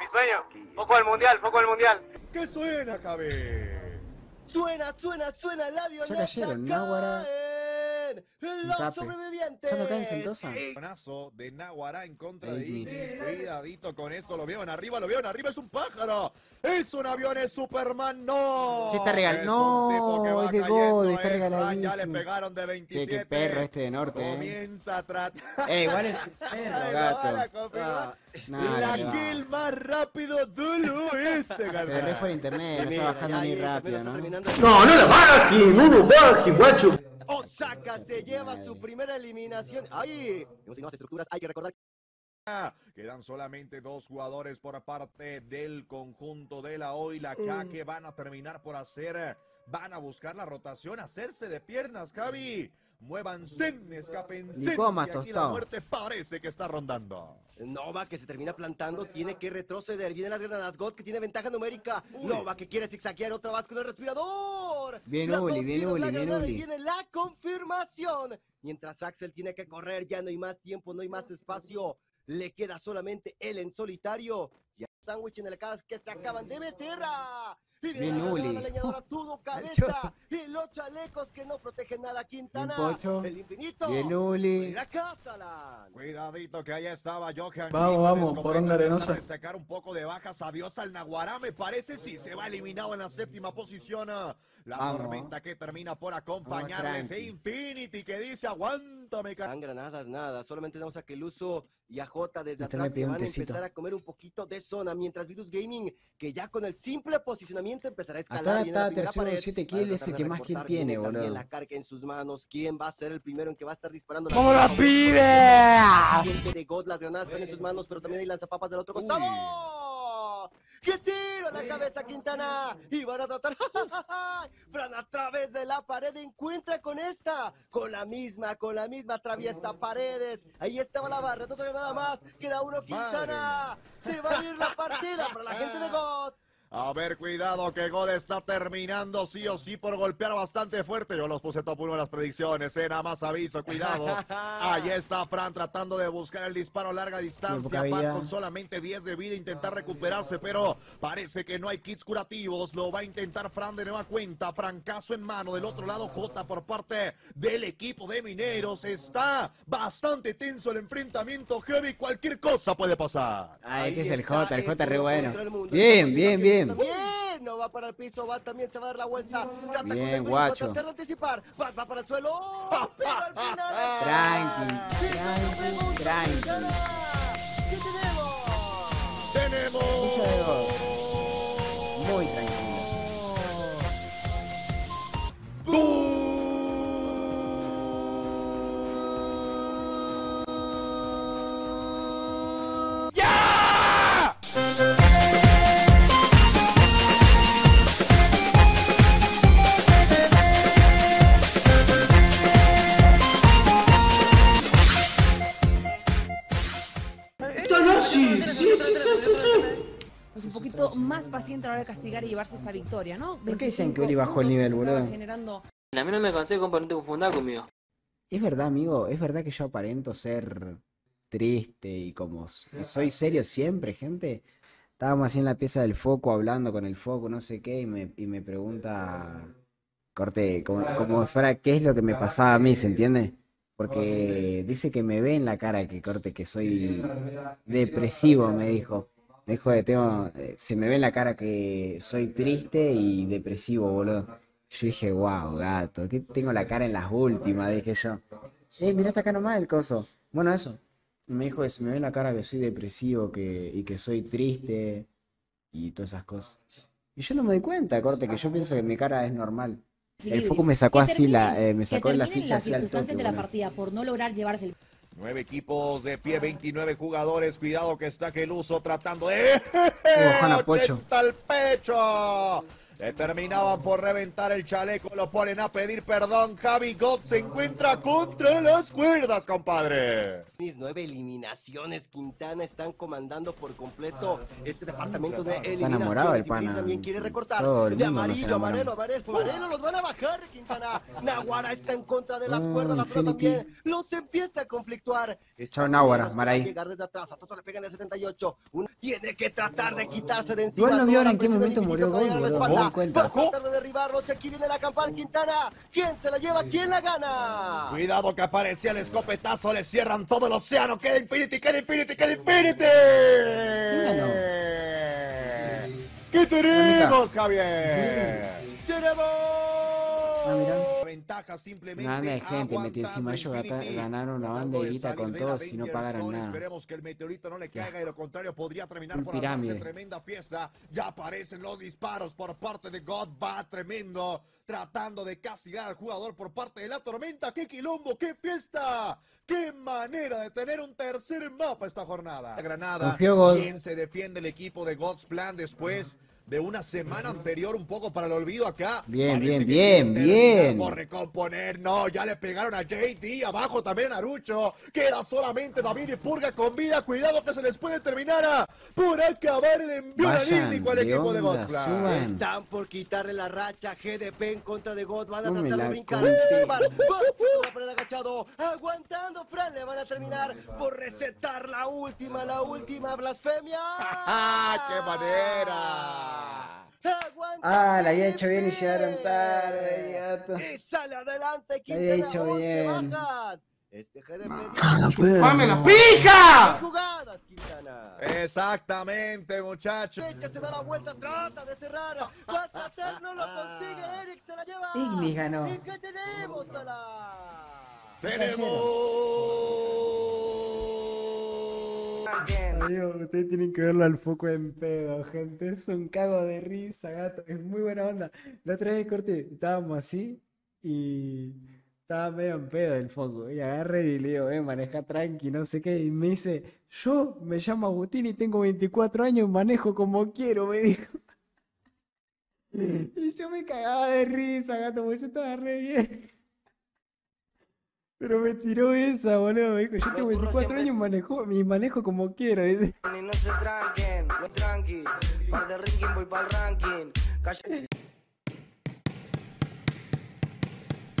Mi sueño, foco al mundial, foco al mundial. ¿Qué suena, Javi? Suena, suena, suena la violeta. Ya cayeron, Náguara, caen Los Mbappé. sobrevivientes. ¿Solo caen Sentosa? Bonazo de Naguará en contra de Ignis. Ignis. Cuidadito con esto, lo vieron arriba, lo vieron arriba, es un pájaro. Es un avión, es Superman, no. Sí, está regal- Es un no, es de God, está es Fran, Ya le regaladísimo. pegaron de 27. Che, qué perro este de norte, eh. Comienza a tratar. Eh, igual es un perro, gato. van a confirmar. Nah, la no kill más rápido del oeste, Se le carnal. fue el internet, no está bajando ni rápido, ¿no? No, no la bajen, no lo bajen, guacho. Se lleva su primera eliminación. ¡Ay! Tenemos nuevas estructuras, hay que recordar Quedan solamente dos jugadores por parte del conjunto de la O y la K que van a terminar por hacer, van a buscar la rotación, hacerse de piernas, Javi. Muévanse, escapen. Ni comas, y aquí la tostado. muerte parece que está rondando. Nova que se termina plantando, tiene que retroceder. Vienen las granadas. God que tiene ventaja numérica. Nova que quiere zigzaguear otra vez con el respirador. Bien Las Uli, bien Uli, bien Uli. viene la confirmación. Mientras Axel tiene que correr, ya no hay más tiempo, no hay más espacio. Le queda solamente él en solitario. A sándwich en el caos que se acaban de meter. ¡ah! Y viene la la leñadora, todo cabeza. Y los chalecos que no protegen nada. Quintana. Bien Pocho. El infinito. Bien Uli. La Casalan. Cuidadito que allá estaba Johan. Vamos, vamos, escopeta, poronga arenosa. sacar un poco de bajas. Adiós al Naguará, me parece. Sí, se va eliminado en la séptima posición. ah. La Vamos. tormenta que termina por acompañarles. Tranqui. Infinity que dice, aguántame, ca-". Dan granadas, nada. Solamente tenemos a Keluso y a J desde me atrás que van a empezar a comer un poquito de zona. Mientras Virus Gaming, que ya con el simple posicionamiento empezará a escalar. Hasta ahora está tercero pared en 7 para kills, es el de que más kill tiene, Viene también boludo. la carga en sus manos. ¿Quién va a ser el primero en que va a estar disparando? ¡Vamos la pibe! De God, las granadas están en sus manos, pero también hay lanzapapas del otro costado. ¡Qué tiro a la cabeza Quintana! Y van a tratar. Fran a través de la pared encuentra con esta. Con la misma, con la misma atraviesa paredes. Ahí estaba la barra, otra nada más. Queda uno Quintana. Se va a ir la partida para la gente de God. A ver, cuidado que God está terminando sí o sí por golpear bastante fuerte. Yo los puse top uno en las predicciones, eh, nada más aviso, cuidado. Ahí está Fran tratando de buscar el disparo a larga distancia. vida. con solamente 10 de vida intentar recuperarse, pero parece que no hay kits curativos. Lo va a intentar Fran de nueva cuenta. Francazo en mano. Del otro lado, J por parte del equipo de Mineros. Está bastante tenso el enfrentamiento. Heavy, cualquier cosa puede pasar. Ay, que es el J, el J re no bueno. mundo. Bien, Está bien, no va para el piso, va también se va a dar la vuelta. Trata con Bien, guacho. tratar de anticipar. Va, va para el suelo. ¡Oh! Pero al final. Tranqui. ¿Qué tenemos? Pues un poquito más paciente a la hora de castigar y llevarse esta victoria, ¿no? ¿Por qué dicen que 25 Uli bajó el nivel, boludo? generando A mí no me cansé, compa, no te confundas conmigo. Es verdad, amigo, es verdad que yo aparento ser triste y como soy serio siempre, gente. Estábamos así en la pieza del foco hablando con el foco, no sé qué, y me, y me pregunta, corte, como, como si fuera qué es lo que me pasaba a mí, ¿se entiende? Porque dice que me ve en la cara que corte, que soy depresivo, me dijo. Me dijo tengo, eh, se me ve en la cara que soy triste y depresivo, boludo. Yo dije, wow, gato, que tengo la cara en las últimas, dije yo. Eh, mira hasta acá nomás el coso. Bueno, eso. Me dijo que se me ve en la cara que soy depresivo que, y que soy triste y todas esas cosas. Y yo no me doy cuenta, corte, que yo pienso que mi cara es normal. El foco me sacó así la, eh, me sacó la ficha al circunstancias toque, de la partida por no lograr llevarse el Nueve equipos de pie, 29 jugadores. Cuidado que está Geluso tratando de. Juana Pocho. 80 al pecho. Le terminaban por reventar el chaleco, lo ponen a pedir perdón. Javi God se encuentra contra las cuerdas, compadre. Mis nueve eliminaciones, Quintana están comandando por completo este departamento de eliminaciones. el Y también quiere recortar Todo el de amarillo, amarelo, amarelo, amarelo, los van a bajar, Quintana. Naguara está en contra de las Mm, cuerdas, la flota Infinity. también los empieza a conflictuar. Chao, Están Maray. llegar desde atrás, a Toto le pegan de 78. Uno tiene que tratar de quitarse de encima. Igual no la en qué momento murió cuenta. Va a tratar de derribarlos, aquí viene la campana Quintana. ¿Quién se la lleva? ¿Quién la gana? Cuidado que aparecía el escopetazo, le cierran todo el océano. ¡Queda Infinity, queda Infinity, queda Infinity! ¿Qué tenemos, Javier? ¡Tenemos! Ventaja simplemente. Una banda de gente metí encima, aguantando ellos ganaron una salir con todo la si no zone. nada. Esperemos que el meteorito no le caiga, de lo contrario podría terminar Full por pirámide. tremenda fiesta. Ya aparecen los disparos por parte de God, va tremendo, tratando de castigar al jugador por parte de la tormenta. ¡Qué quilombo, qué fiesta! ¡Qué manera de tener un tercer mapa esta jornada! Granada, Confió God. ¿quién se defiende el equipo de God's Plan después? De una semana anterior, un poco para el olvido acá. Bien, Parece bien, bien, bien. Por recomponer, no, ya le pegaron a JD, abajo también a Narucho. Queda solamente David y Purga con vida. Cuidado que se les puede terminar a por acabar el envío Vayan olímpico al equipo de suban. Están por quitarle la racha GDP en contra de God. Van a No tratar de brincar. la agachado. Aguantando. Fran le van a terminar por recetar la última, la última blasfemia. ¡Ah, qué manera! Ah, la había hecho bien y llegaron tarde, gato. Y sale adelante. La había hecho 11 bien. Este. ¡Chupame la pija! jugadas, Quintana. Exactamente, muchachos. Derecha se da la vuelta, trata de cerrar. Va a tratar, no lo consigue. Eric se la lleva. Ignis ganó. ¿Y qué tenemos a la. Tenemos. Amigo, ustedes tienen que verlo al foco en pedo, gente. Es un cago de risa, gato. Es muy buena onda. La otra vez, corte, estábamos así y estaba medio en pedo el foco. Y agarré y le digo, eh, maneja tranqui, no sé qué. Y me dice, yo me llamo Agustín y tengo 24 años, manejo como quiero, me dijo. Y yo me cagaba de risa, gato, porque yo estaba re bien. Pero me tiró esa, boludo. Me dijo, yo tengo 24 años y manejo, y manejo como quiero. dice. Y no se tranquen, no tranqui. Par de ranking, voy para el ranking. Calla-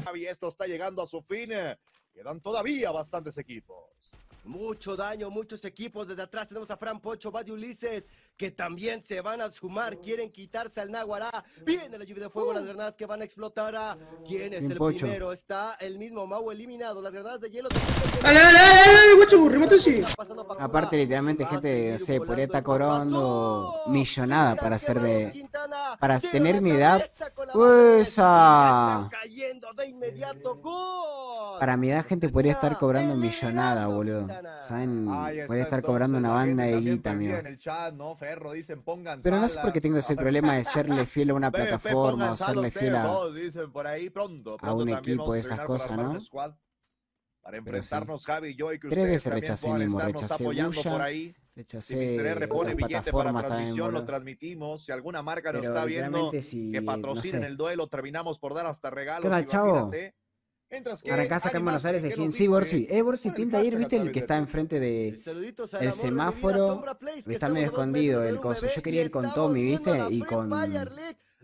Javi, esto está llegando a su fin. Quedan todavía bastantes equipos. Mucho daño, muchos equipos. Desde atrás tenemos a Fran Pocho, Badi Ulises, que también se van a sumar. Quieren quitarse al Naguará. Viene la lluvia de fuego, las granadas que van a explotar. a- ¿Quién es Bien, el Pocho. primero? Está el mismo Mau eliminado. Las granadas de hielo. Dale, dale, dale, guacho, remate sí. Pasando para Aparte, literalmente, gente, sé, podría estar cobrando millonada para hacer de- para tener mi edad. ¡Esa! Para mi edad, gente podría estar cobrando millonada, boludo. ¿Saben? Ahí Podría estar cobrando una banda de guita, amigo. En el chat, ¿no? Ferro, dicen pongan Pero no sé por qué tengo ese problema de serle fiel a una plataforma o serle fiel a... a un equipo de esas cosas, ¿no? Para enfrentarnos Javi y yo y que Tres ustedes veces rechacé Nimo, rechacé apoyando Bulla, por ahí. Si Rechacé Mr. R pone otras billete para transmisión, lo transmitimos. Si alguna marca nos está viendo que no patrocinen el duelo, terminamos por dar hasta regalos. ¿Qué chavo? Mientras que arrancás acá en Buenos Aires el ¿qué Gin. nos Sí? Borsi. Eh, Borsi, pinta ir, hashtag ¿viste el que está enfrente de... El semáforo, está medio escondido el coso. Yo quería ir con Tommy, ¿viste? Y con,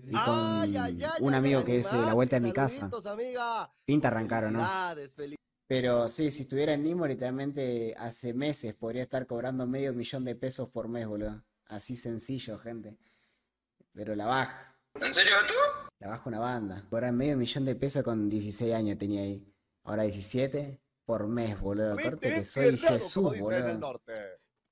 y con un amigo que es de la vuelta de mi casa. Pinta arrancaron, ¿no? Pero sí, si estuviera en Nimo, literalmente hace meses podría estar cobrando medio millón de pesos por mes, boludo. Así sencillo, gente. Pero la baja. ¿En serio tú? La baja una banda. Cobrar medio millón de pesos con 16 años tenía ahí. Ahora 17 por mes, boludo. Corte que soy Jesús, dicen en el boludo. norte.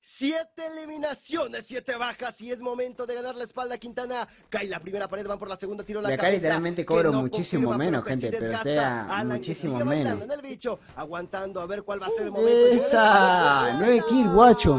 Siete eliminaciones, siete bajas y es momento de ganar la espalda a Quintana. Cae la primera pared, van por la segunda, tiro la De acá cabeza, literalmente cobro no muchísimo menos, gente, pero sea Alan, muchísimo menos. en el bicho, aguantando a ver cuál va a ser el momento. ¡Esa! ¡Nueve kills, guacho!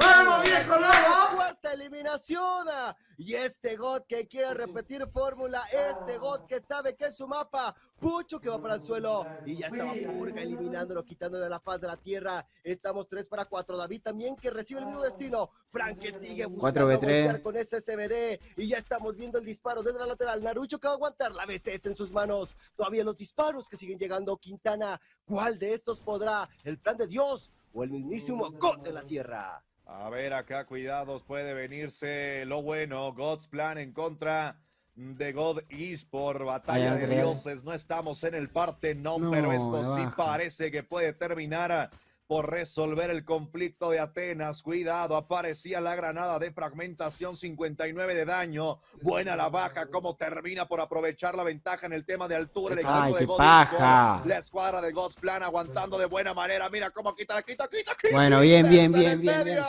¡Vamos, viejo lobo! Eliminación. ah. Y este God que quiere repetir fórmula, este God que sabe que es su mapa, Pucho que va para el suelo y ya estaba Purga eliminándolo, quitándole la faz de la tierra. Estamos 3 para 4. David también que recibe el mismo destino. Frank que sigue buscando 4v3. golpear con ese SBD y ya estamos viendo el disparo desde la lateral. Narucho que va a aguantar la BCS en sus manos. Todavía los disparos que siguen llegando. Quintana, ¿cuál de estos podrá? ¿El plan de Dios o el mismísimo God de la tierra? A ver, acá cuidados, puede venirse lo bueno. God's Plan en contra de God East por batalla de dioses. No estamos en el parte, no, No, pero esto sí baja. parece que puede terminar por resolver el conflicto de Atenas. Cuidado, aparecía la granada de fragmentación 59 de daño. Buena la baja, cómo termina por aprovechar la ventaja en el tema de altura. El equipo Ay, de paja. La escuadra de God's Plan aguantando de buena manera. Mira cómo quita, quita, quita, quita. Bueno, bien, bien, bien, bien,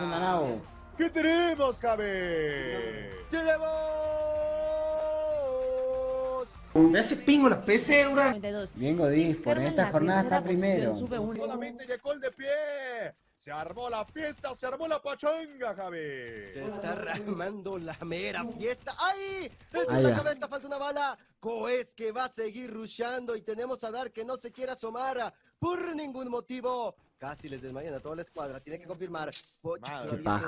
manao. ¿Qué tenemos, Javi? ¡Tenemos! Me hace pingo la PC, bro. 92. Bien, Godis, por en esta jornada está primero. Solamente llegó el de pie. Se armó la fiesta, se armó la pachanga, Javi. Se está armando la mera fiesta. ¡Ay! En la cabeza falta una bala. Coes que va a seguir rushando y tenemos a Dar que no se quiere asomar por ningún motivo. Casi les desmayan a toda la escuadra. Tiene que confirmar. Poch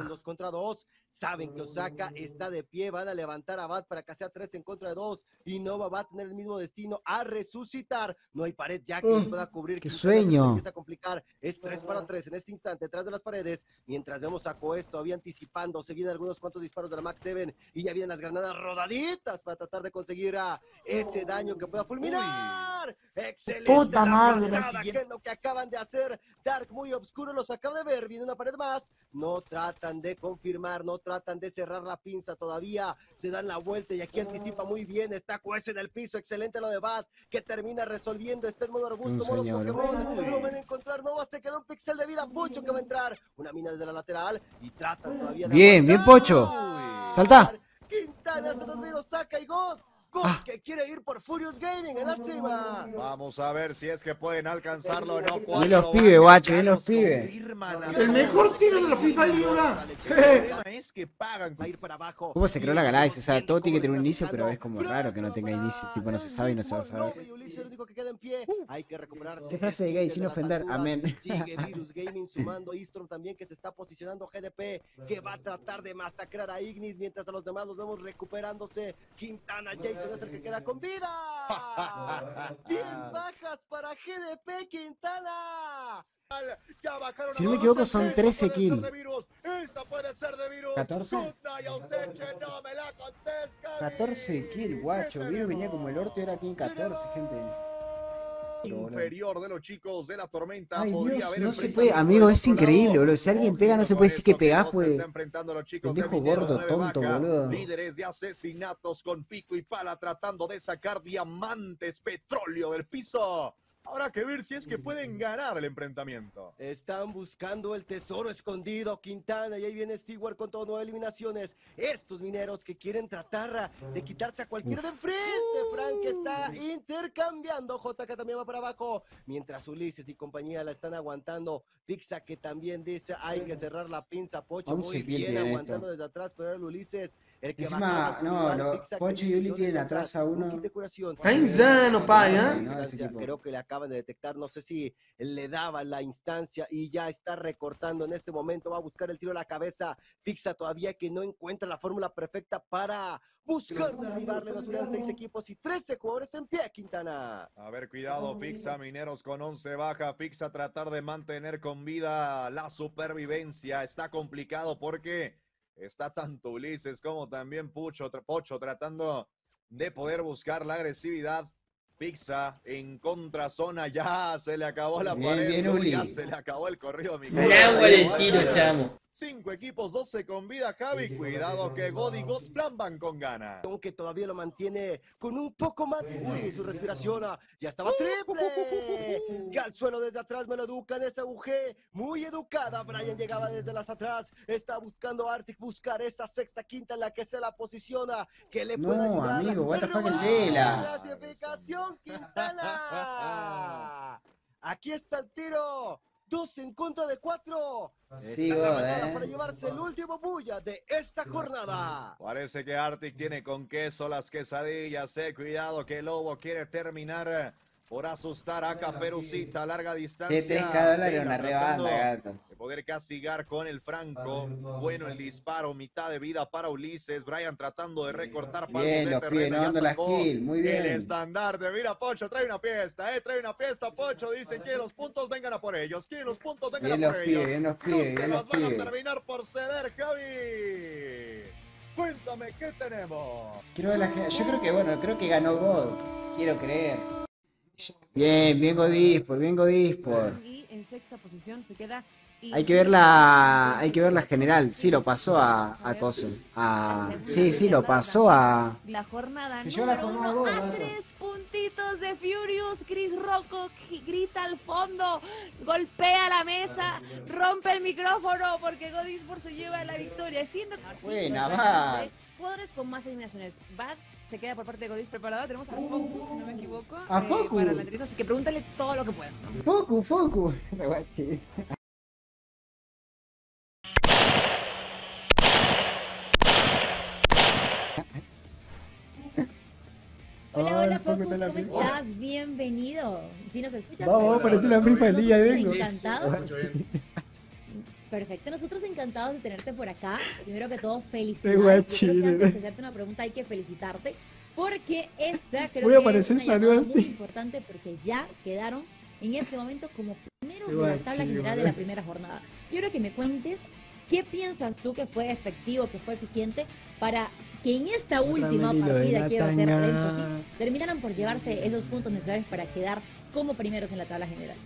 dos contra dos. Saben que Osaka está de pie. Van a levantar a Bat para que sea tres en contra de dos. Y Nova va a tener el mismo destino a resucitar. No hay pared ya que Uh, pueda cubrir. qué sueño. empieza a complicar. Es 3 para 3 en este instante, detrás de las paredes. Mientras vemos a Coes todavía anticipando. Se vienen algunos cuantos disparos de la Max 7. Y ya vienen las granadas rodaditas para tratar de conseguir a ese daño que pueda fulminar. Excelente. Puta la madre, pasada, que es lo que acaban de hacer. Dark muy oscuro los acaba de ver. Viene una pared más. No tratan de confirmar, no tratan de cerrar la pinza todavía. Se dan la vuelta y aquí anticipa muy bien. Está Coes en el piso. Excelente lo de Bad que termina resolviendo. Está en modo robusto, Un modo señor. Pokémon. Lo van a encontrar. Nova se queda un pixel de vida. Pucho que va a entrar. Una mina desde la lateral y tratan todavía de Bien, bien, aguantar. Pocho. Salta. Quintana se nos vino, saca y God. Ah. que quiere ir por Furious Gaming en la cima. Vamos a ver si es que pueden alcanzarlo o no. Bien los pibes, guacho, bien los pibes. El mejor tiro de la FIFA Libra. El problema es que pagan. Va a ir para abajo. ¿Cómo se creó la Y galaxia? O sea, todo tiene que tener un inicio, pero es como raro que no tenga inicio. Tipo, no se sabe y no se va a saber. Y. Hay que recuperarse. Qué frase de gay, sin ofender. Amén. Sigue Virus Gaming sumando. Eastrom también que se está posicionando. GDP que va a tratar de masacrar a Ignis mientras a los demás los vemos recuperándose. Quintana Jason es el que queda con vida. 10 bajas para GDP Quintana. Ya bajaron Si no me equivoco, son Esta 13 puede ser kills. de virus. Esta puede ser de virus. 14. Zutna y Auseche, no me la contestas. 14 kills, guacho. Virus venía como el orto y ahora tiene 14, gente. Inferior de los chicos de la tormenta. Ay, Dios, haber no se puede. Amigo, es increíble, boludo. Si alguien pega, no se puede decir que pegás, pues. Pendejo gordo, tonto, boludo. Líderes de asesinatos con pico y pala tratando de sacar diamantes, petróleo del piso. Habrá que ver si es que pueden ganar el enfrentamiento. Están buscando el tesoro escondido, Quintana, y ahí viene Stewart con todo nueve eliminaciones. Estos mineros que quieren tratar de quitarse a cualquiera de enfrente. Frank está intercambiando, JK también va para abajo, mientras Ulises y compañía la están aguantando. Fixa que también dice hay que cerrar la pinza, Pocho 11 muy bien aguantando esto. desde atrás, pero el Ulises el que Encima, no, que Pocho y Uli tienen atrás a un uno. kit de curación. Está. No. Creo que le acaban de detectar, no sé si le daba la instancia y ya está recortando en este momento, va a buscar el tiro a la cabeza, fixa todavía que no encuentra la fórmula perfecta para buscar derribarle, nos quedan seis equipos y 13 jugadores en pie, Quintana. A ver, cuidado, Fixa, Mineros con 11 baja, Fixa tratar de mantener con vida la supervivencia. Está complicado porque está tanto Ulises como también Pucho, Pocho tratando de poder buscar la agresividad. Fixa en contrazona, ya se le acabó la Bien, pared, bien, ya se le acabó el corrido, mi El agua del tiro, chamo. Cinco equipos, 12 con vida, Javi. Cuidado que God y God's Plan van con gana. Aunque todavía lo mantiene con un poco más de y su respiración. ah, Ya estaba triple. Que al suelo desde atrás me lo educan esa UG. Muy educada. Brian llegaba desde las atrás. Está buscando a Arctic buscar esa sexta quinta en la que se la posiciona. Que le pueda No, ayudar. amigo, what the fuck. Clasificación Quintana. Aquí está el tiro. Dos en contra de cuatro. Sí, Está God, preparada eh. para llevarse el último bulla de esta jornada. Parece que Arctic tiene con queso las quesadillas. Eh. Cuidado que Lobo quiere terminar eh, por asustar a Caperucita a larga distancia. De 3K dólares Vega una rebanda, gato. de poder castigar con el franco. Bueno el disparo, mitad de vida para Ulises. Brian tratando de recortar palmos Bien, de los terreno, pibes, no las kills, muy bien. El estandarte, mira Pocho, trae una fiesta, eh, trae una fiesta, Pocho, dice que los puntos vengan a por ellos, que los puntos vengan Bien a por pibes, ellos. bien los No pibes, se bien los nos van a terminar por ceder, Javi. Cuéntame, ¿qué tenemos? La Yo creo que, bueno, creo que ganó God. Quiero creer. Bien, bien Godispor, bien Godispor. Y en sexta posición se queda. Hay que ver la, hay que ver la general. Sí, lo pasó a, a Coso. A, sí, sí, lo pasó a. La jornada número uno a tres puntitos de Furious. Chris Rocco grita al fondo, golpea la mesa, rompe el micrófono porque Godispor se lleva la victoria. Siendo Buena, Bad. Jugadores con más eliminaciones. Bad se queda por parte de Godis preparada. Tenemos a Focus, si no me equivoco. A eh, Focus. Para la entrevista, así que pregúntale todo lo que puedas. Focu, Focu. Reguate. Hola, hola, Focu, Focus, ¿cómo estás? Bienvenido. Si nos escuchas, Vamos, apareció la prima del día, vengo. Encantados. Perfecto, nosotros encantados de tenerte por acá. Primero que todo, Qué felicidades. Yo creo que antes eh. de hacerte una pregunta hay que felicitarte porque esta creo Voy a que es una llamada muy así. importante porque ya quedaron en este momento como primeros Qué de la tabla general de la primera jornada. Quiero que me cuentes qué piensas tú que fue efectivo, que fue eficiente para que en esta última partida, quiero hacer énfasis, terminaran por llevarse esos puntos necesarios para quedar como primeros en la tabla general.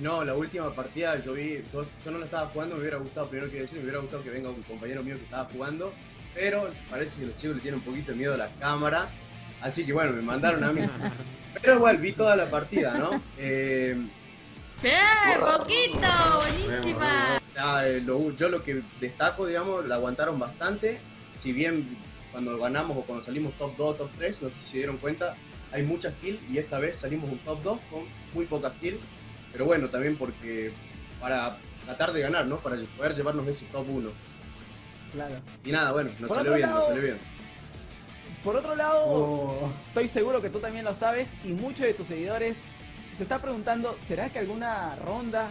No, la última partida yo vi, yo, yo no la estaba jugando, me hubiera gustado, primero que decir, me hubiera gustado que venga un compañero mío que estaba jugando, pero parece que los chicos le tienen un poquito de miedo a la cámara, así que bueno, me mandaron a mí. Pero igual vi toda la partida, ¿no? Eh, ¡Eh, Roquito! ¡Buenísima! nada, eh, lo- yo lo que destaco, digamos, la aguantaron bastante, si bien cuando ganamos o cuando salimos top 2, top 3, no sé si se dieron cuenta, hay muchas kills y esta vez salimos un top 2 con muy pocas kills, pero bueno, también porque para tratar de ganar, ¿no? Para poder llevarnos ese top 1. Claro. Y nada, bueno, nos Por salió bien, lado- nos salió bien. Por otro lado, Oh. estoy seguro que tú también lo sabes y muchos de tus seguidores se está preguntando, ¿será que alguna ronda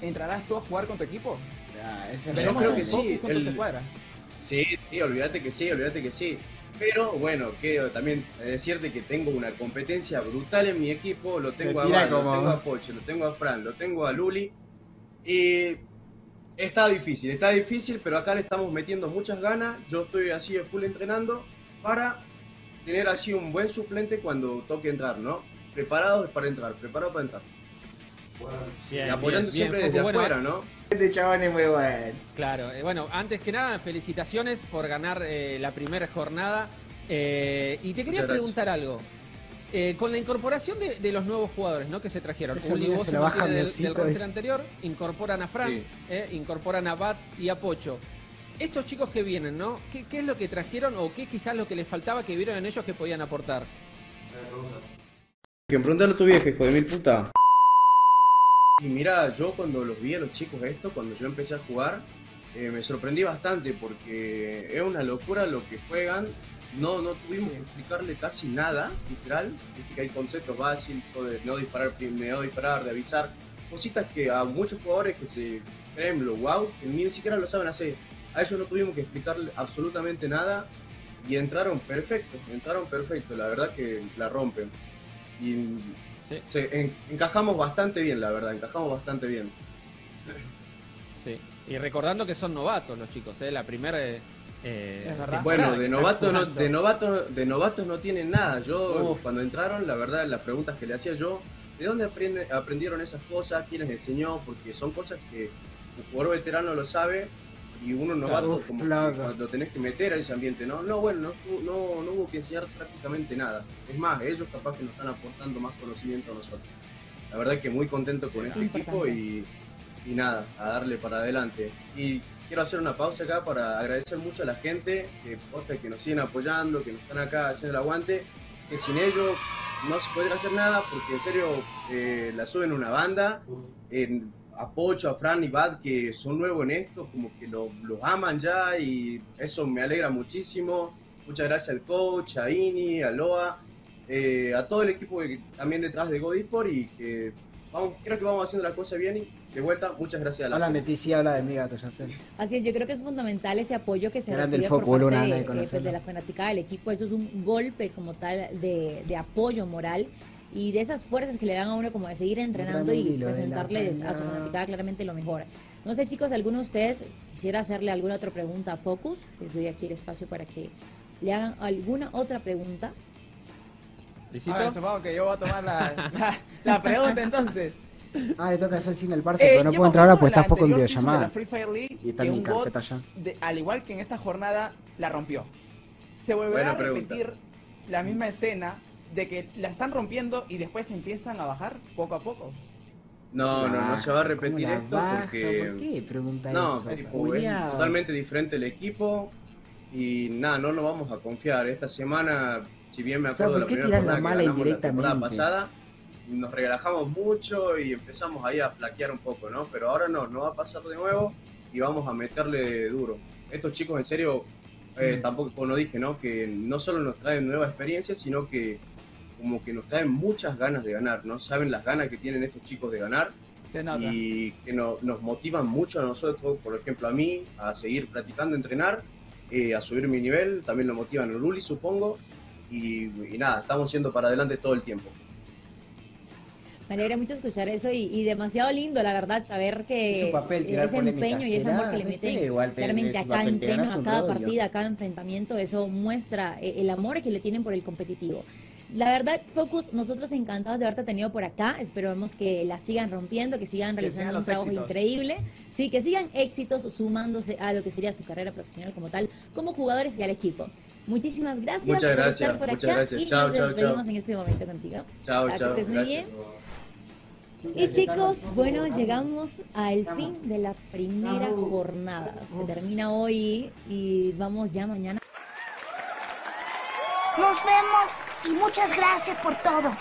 entrarás tú a jugar con tu equipo? Ya, ese Yo creo que sí, el-. Sí, sí, olvídate que sí, olvídate que sí. Pero bueno, quiero también decirte que tengo una competencia brutal en mi equipo. Lo tengo a Val, lo tengo a Poche, lo tengo a Fran, lo tengo a Luli. Y está difícil, está difícil, pero acá le estamos metiendo muchas ganas. Yo estoy así de full entrenando para tener así un buen suplente cuando toque entrar, ¿no? Preparados para entrar, preparados para entrar. Bien, y apoyando bien, siempre bien, desde. Bueno, afuera, ¿no? Este chabón es muy bueno. Claro, eh, bueno, antes que nada, felicitaciones por ganar eh, la primera jornada. Eh, y te quería preguntar algo. Eh, con la incorporación de, de los nuevos jugadores ¿no? que se trajeron, Uli, vos se la del, del roster anterior, incorporan a Fran, Sí. eh, incorporan a Bat y a Pocho. Estos chicos que vienen, ¿no? ¿Qué, qué es lo que trajeron o qué quizás lo que les faltaba que vieron en ellos que podían aportar? Que preguntarle a tu vieja, hijo de mil puta. Y mira, yo cuando los vi a los chicos esto, cuando yo empecé a jugar, eh, me sorprendí bastante porque es una locura lo que juegan. No, no tuvimos que explicarle casi nada, literal. Que hay conceptos básicos de no disparar, no disparar, de avisar. Cositas que a muchos jugadores que se creen lo wow, que ni siquiera lo saben hacer. A ellos no tuvimos que explicarle absolutamente nada y entraron perfecto, entraron perfecto. La verdad que la rompen. Y Sí. se- en- encajamos bastante bien, la verdad, encajamos bastante bien. Sí. Y recordando que son novatos los chicos, ¿eh? La primera. eh, eh. Bueno, de novatos no, de novatos, de novatos no tienen nada. Yo cuando entraron, la verdad, las preguntas que le hacía yo, ¿de dónde aprende- aprendieron esas cosas? ¿Quién les enseñó? Porque son cosas que un jugador veterano lo sabe y uno novato Uf, como lo tenés que meter a ese ambiente. No, no bueno, no, no, no hubo que enseñar prácticamente nada. Es más, ellos capaz que nos están aportando más conocimiento a nosotros. La verdad que muy contento con este equipo y, y nada, a darle para adelante. Y quiero hacer una pausa acá para agradecer mucho a la gente que, posta, que nos siguen apoyando, que nos están acá haciendo el aguante, que sin ellos no se podría hacer nada porque en serio eh, la suben una banda, en apoyo a Fran y Bad que son nuevos en esto, como que lo- los aman ya y eso me alegra muchísimo. Muchas gracias al coach, a Ini, a Loa, eh, a todo el equipo que también detrás de Godisport y que vamos, creo que vamos haciendo las cosas bien y de vuelta, muchas gracias a la Hablan de ti, sí, habla de mí, gato, ya sé. Así es, yo creo que es fundamental ese apoyo que se Grande recibe por parte de, de pues, de la fanaticada del equipo. Eso es un golpe como tal de, de apoyo moral y de esas fuerzas que le dan a uno como de seguir entrenando y presentarles a su fanaticada claramente lo mejor. No sé, chicos, ¿alguno de ustedes quisiera hacerle alguna otra pregunta a Focus? Les doy aquí el espacio para que le hagan alguna otra pregunta. ¿Lisito? A ver, supongo que yo voy a tomar la, la, la pregunta entonces. Ah, le toca hacer cine al parce, Eh, pero no puedo entrar ahora en estás poco en videollamada. la Free Fire League Y está en mi carpeta ya. de- al igual que en esta jornada, la rompió. ¿Se volverá Buena a pregunta. repetir la misma escena de que la están rompiendo y después empiezan a bajar poco a poco? No, no, no se va a ¿Cómo repetir la esto baja? porque... ¿Por qué pregunta No, eso? tipo, es totalmente diferente el equipo y nada, no nos vamos a confiar. Esta semana, si bien me O sea, acuerdo de ¿por la primera la jornada que mala ganamos la temporada pasada, nos relajamos mucho y empezamos ahí a flaquear un poco, ¿no? Pero ahora no, no va a pasar de nuevo y vamos a meterle duro. Estos chicos, en serio, eh, Mm. tampoco, como lo dije, ¿no? Que no solo nos traen nueva experiencia, sino que como que nos traen muchas ganas de ganar, ¿no? Saben las ganas que tienen estos chicos de ganar Se nota. y que no- nos motivan mucho a nosotros, por ejemplo a mí, a seguir practicando, entrenar, eh, a subir mi nivel, también lo motivan a Luli, supongo, y, y nada, estamos yendo para adelante todo el tiempo. Me alegra mucho escuchar eso y, y demasiado lindo, la verdad, saber que su papel, ese polémica. empeño y ese amor que le meten feo igual te- claramente a cada entreno, a cada partida, a cada enfrentamiento, eso muestra eh, el amor que le tienen por el competitivo. La verdad, Focus, nosotros encantados de haberte tenido por acá. Esperamos que la sigan rompiendo, que sigan Que realizando sigan un trabajo éxitos. increíble. Sí, que sigan éxitos sumándose a lo que sería su carrera profesional como tal, como jugadores y al equipo. Muchísimas gracias Muchas por gracias, estar por muchas acá gracias. y Chao, nos chao, despedimos chao. en este momento contigo. Chao, Para que chao, estés muy gracias. bien. Y chicos, bueno, llegamos al fin de la primera jornada. Se termina hoy y vamos ya mañana. Nos vemos y muchas gracias por todo.